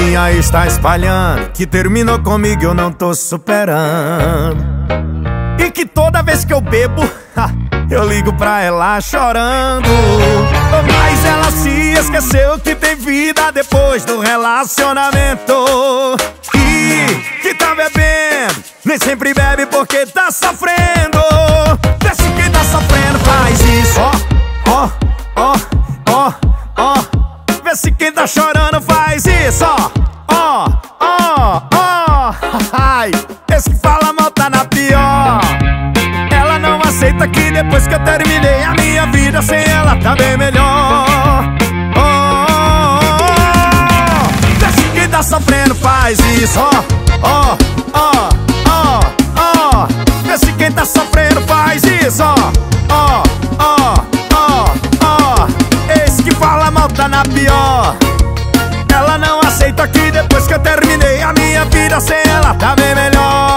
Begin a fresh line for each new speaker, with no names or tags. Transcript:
minha está espalhando Que terminou comigo eu não tô superando. E que toda vez que eu bebo Eu ligo pra ela chorando. Mas ela se esqueceu que tem vida depois do relacionamento. E que tá bebendo Nem sempre bebe porque tá sofrendo. Se quem tá sofrendo faz isso Ó, ó, ó, quem tá chorando faz isso Ó, ó, ó, ó. Esse que fala mal tá na pior. Ela não aceita que depois que eu terminei A minha vida sem ela tá bem melhor. Oh, oh, oh. Se quem tá sofrendo faz isso Ó, ó, ó, ó, ó. Quem tá sofrendo faz isso Ó, ó, ó, ó, ó. Esse que fala mal tá na pior sem ela tá bem melhor